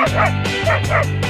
Ha ha ha ha!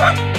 Yeah.